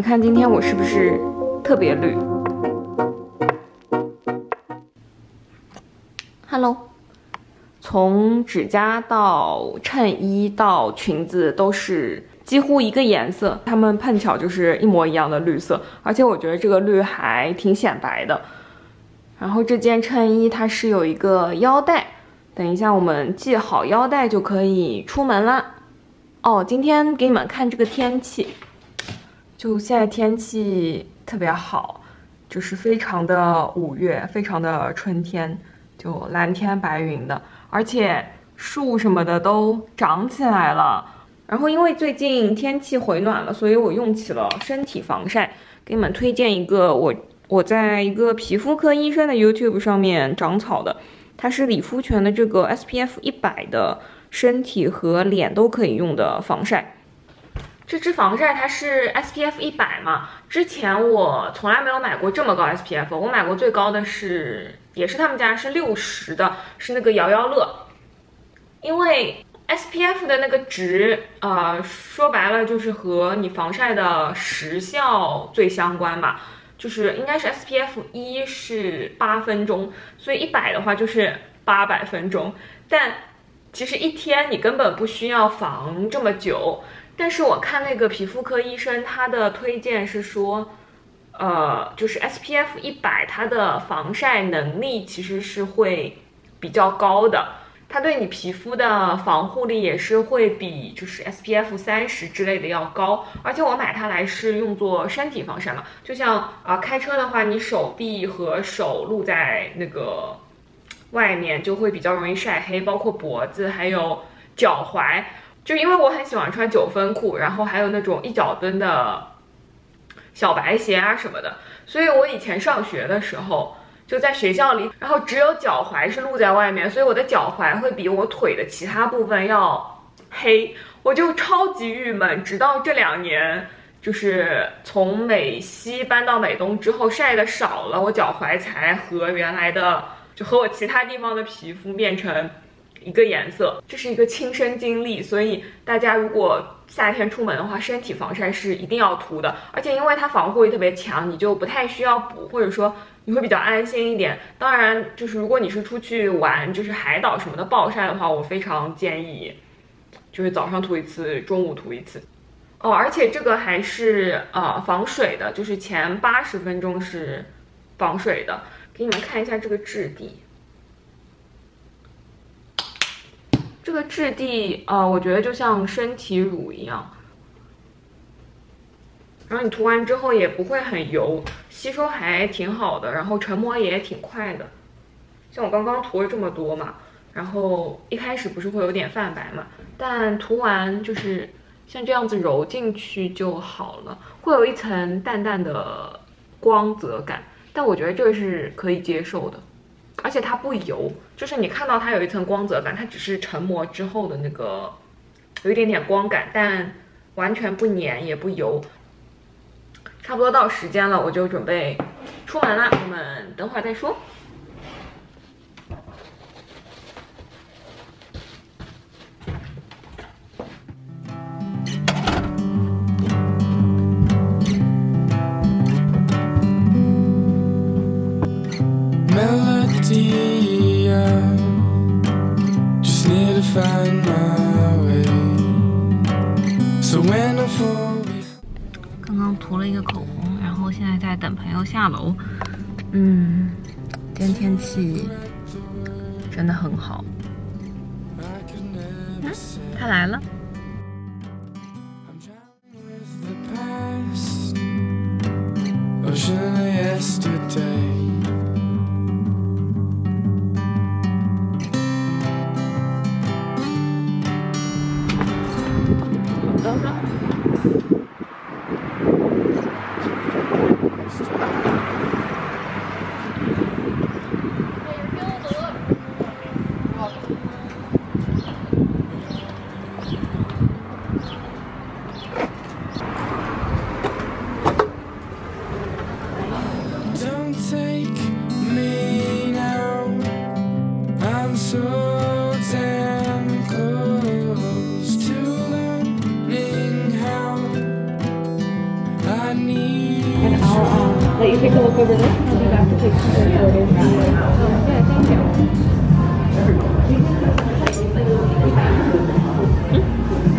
们看今天我是不是特别绿？Hello，从指甲到衬衣到裙子都是几乎一个颜色，它们碰巧就是一模一样的绿色，而且我觉得这个绿还挺显白的。然后这件衬衣它是有一个腰带，等一下我们系好腰带就可以出门啦。哦，今天给你们看这个天气。就现在天气特别好，就是非常的五月，非常的春天，就蓝天白云的，而且树什么的都长起来了。然后因为最近天气回暖了，所以我用起了身体防晒。给你们推荐一个我我在一个皮肤科医生的 YouTube 上面长草的，它是理肤泉的这个 SPF 一百的身体和脸都可以用的防晒。这支防晒它是 SPF 一百嘛？之前我从来没有买过这么高 SPF，我买过最高的是，也是他们家是六十的，是那个摇摇乐。因为 SPF 的那个值，呃，说白了就是和你防晒的时效最相关嘛，就是应该是 SPF 一是八分钟，所以一百的话就是八百分钟。但其实一天你根本不需要防这么久。但是我看那个皮肤科医生，他的推荐是说，呃，就是 SPF 一百，它的防晒能力其实是会比较高的，它对你皮肤的防护力也是会比就是 SPF 三十之类的要高。而且我买它来是用作身体防晒嘛，就像啊开车的话，你手臂和手露在那个外面就会比较容易晒黑，包括脖子还有脚踝。就因为我很喜欢穿九分裤，然后还有那种一脚蹬的小白鞋啊什么的，所以我以前上学的时候就在学校里，然后只有脚踝是露在外面，所以我的脚踝会比我腿的其他部分要黑，我就超级郁闷。直到这两年，就是从美西搬到美东之后，晒的少了，我脚踝才和原来的就和我其他地方的皮肤变成。一个颜色，这是一个亲身经历，所以大家如果夏天出门的话，身体防晒是一定要涂的。而且因为它防护力特别强，你就不太需要补，或者说你会比较安心一点。当然，就是如果你是出去玩，就是海岛什么的暴晒的话，我非常建议，就是早上涂一次，中午涂一次。哦，而且这个还是呃防水的，就是前八十分钟是防水的。给你们看一下这个质地。这个质地，呃，我觉得就像身体乳一样，然后你涂完之后也不会很油，吸收还挺好的，然后成膜也挺快的。像我刚刚涂了这么多嘛，然后一开始不是会有点泛白嘛，但涂完就是像这样子揉进去就好了，会有一层淡淡的光泽感，但我觉得这个是可以接受的。而且它不油，就是你看到它有一层光泽感，它只是成膜之后的那个有一点点光感，但完全不粘也不油。差不多到时间了，我就准备出门了，我们等会儿再说。刚刚涂了一个口红，然后现在在等朋友下楼。嗯，今天天气真的很好。嗯，他来了。Photos after. Yeah, thank you.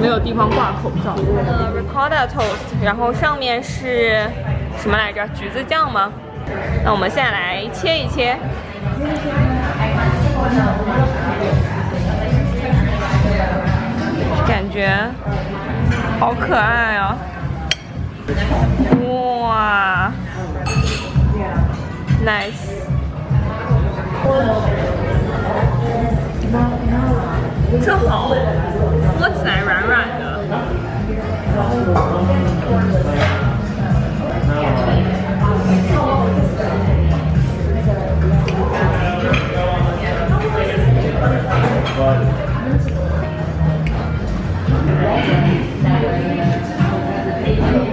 没有地方挂口罩。呃，ricotta toast，然后上面是什么来着？橘子酱吗？那我们现在来切一切。感觉好可爱啊！哇，nice。正好，摸起来软软的。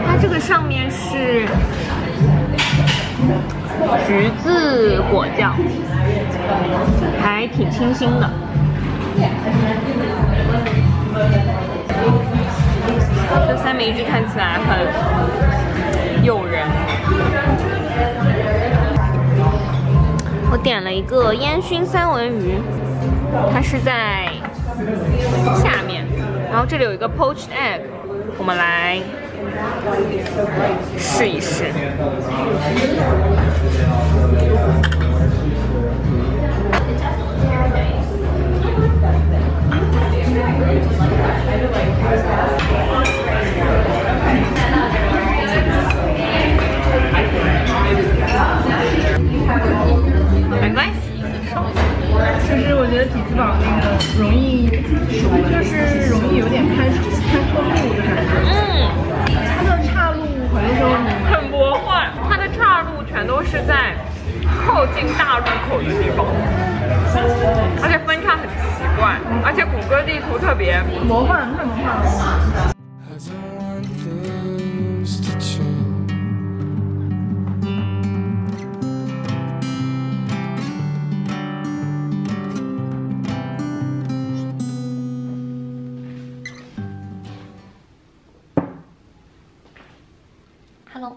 它这个上面是橘子果酱，还挺清新的。这三明治看起来很诱人。我点了一个烟熏三文鱼，它是在下面，然后这里有一个 poached egg，我们来试一试。没关系，就是我觉得匹兹堡那个容易，就是容易有点开开错靠近大路口的地方，而且分叉很奇怪，而且谷歌地图特别魔幻太魔幻了。Hello，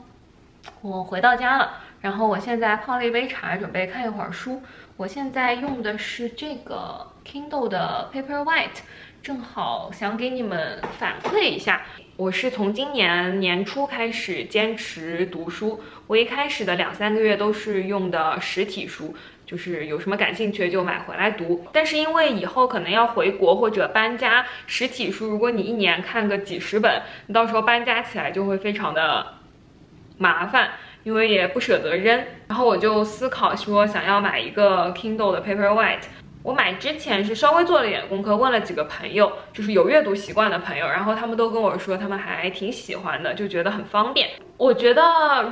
我回到家了，然后我现在泡了一杯茶，准备看一会儿书。我现在用的是这个 Kindle 的 Paperwhite，正好想给你们反馈一下。我是从今年年初开始坚持读书，我一开始的两三个月都是用的实体书，就是有什么感兴趣就买回来读。但是因为以后可能要回国或者搬家，实体书如果你一年看个几十本，你到时候搬家起来就会非常的麻烦，因为也不舍得扔。然后我就思考说，想要买一个 Kindle 的 Paperwhite。我买之前是稍微做了一点功课，问了几个朋友，就是有阅读习惯的朋友，然后他们都跟我说，他们还挺喜欢的，就觉得很方便。我觉得，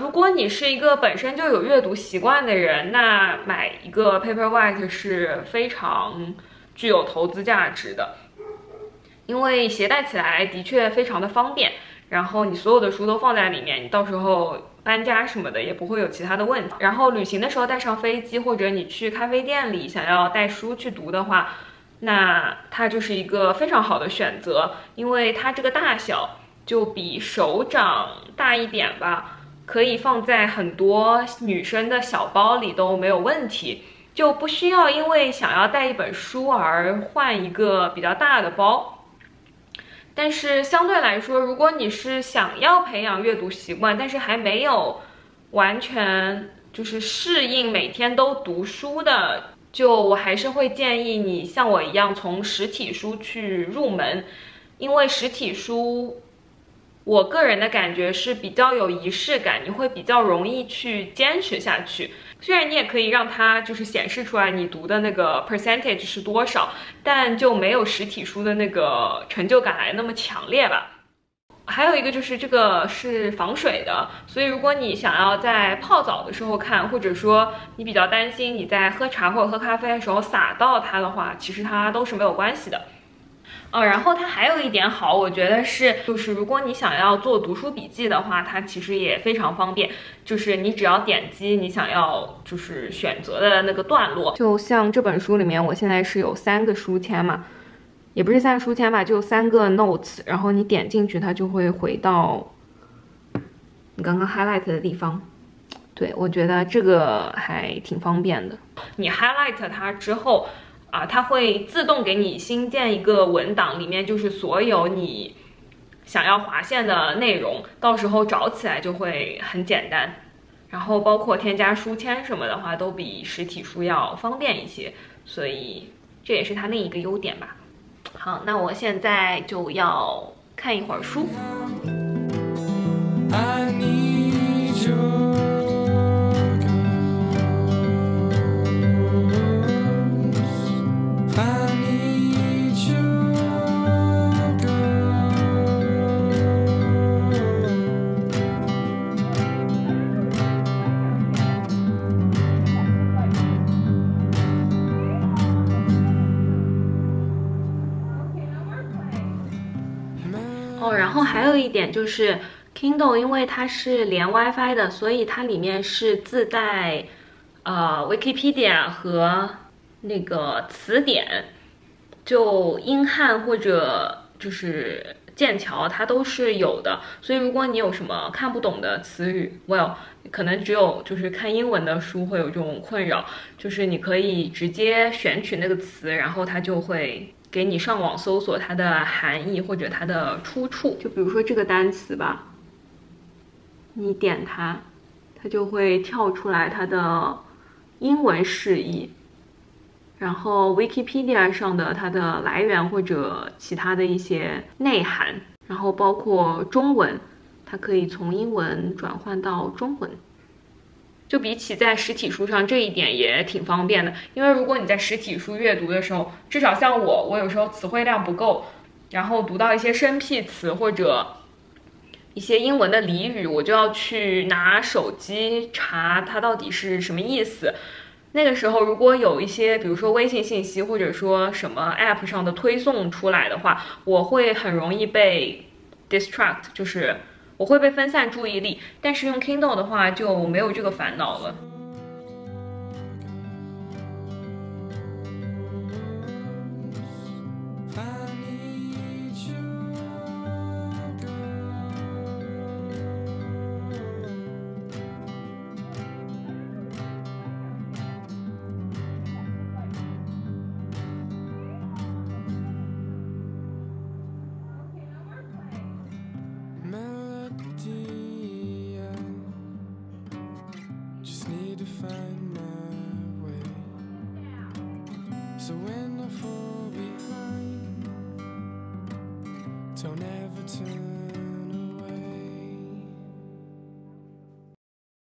如果你是一个本身就有阅读习惯的人，那买一个 Paperwhite 是非常具有投资价值的，因为携带起来的确非常的方便。然后你所有的书都放在里面，你到时候搬家什么的也不会有其他的问题。然后旅行的时候带上飞机，或者你去咖啡店里想要带书去读的话，那它就是一个非常好的选择，因为它这个大小就比手掌大一点吧，可以放在很多女生的小包里都没有问题，就不需要因为想要带一本书而换一个比较大的包。但是相对来说，如果你是想要培养阅读习惯，但是还没有完全就是适应每天都读书的，就我还是会建议你像我一样从实体书去入门，因为实体书，我个人的感觉是比较有仪式感，你会比较容易去坚持下去。虽然你也可以让它就是显示出来你读的那个 percentage 是多少，但就没有实体书的那个成就感来那么强烈吧。还有一个就是这个是防水的，所以如果你想要在泡澡的时候看，或者说你比较担心你在喝茶或者喝咖啡的时候洒到它的话，其实它都是没有关系的。哦，然后它还有一点好，我觉得是，就是如果你想要做读书笔记的话，它其实也非常方便，就是你只要点击你想要就是选择的那个段落，就像这本书里面，我现在是有三个书签嘛，也不是三个书签吧，就三个 notes，然后你点进去，它就会回到你刚刚 highlight 的地方。对，我觉得这个还挺方便的。你 highlight 它之后，啊，它会自动给你新建一个文档，里面就是所有你想要划线的内容，到时候找起来就会很简单。然后包括添加书签什么的话，都比实体书要方便一些，所以这也是它另一个优点吧。好，那我现在就要看一会儿书。I need 一点就是 Kindle，因为它是连 WiFi 的，所以它里面是自带呃 Wikipedia 和那个词典，就英汉或者就是剑桥，它都是有的。所以如果你有什么看不懂的词语，well，可能只有就是看英文的书会有这种困扰，就是你可以直接选取那个词，然后它就会给你上网搜索它的含义或者它的出处。就比如说这个单词吧，你点它，它就会跳出来它的英文释义，然后 Wikipedia 上的它的来源或者其他的一些内涵，然后包括中文，它可以从英文转换到中文。就比起在实体书上这一点也挺方便的，因为如果你在实体书阅读的时候，至少像我，我有时候词汇量不够，然后读到一些生僻词或者一些英文的俚语，我就要去拿手机查它到底是什么意思。那个时候，如果有一些，比如说微信信息或者说什么 App 上的推送出来的话，我会很容易被 distract，就是我会被分散注意力。但是用 Kindle 的话就没有这个烦恼了。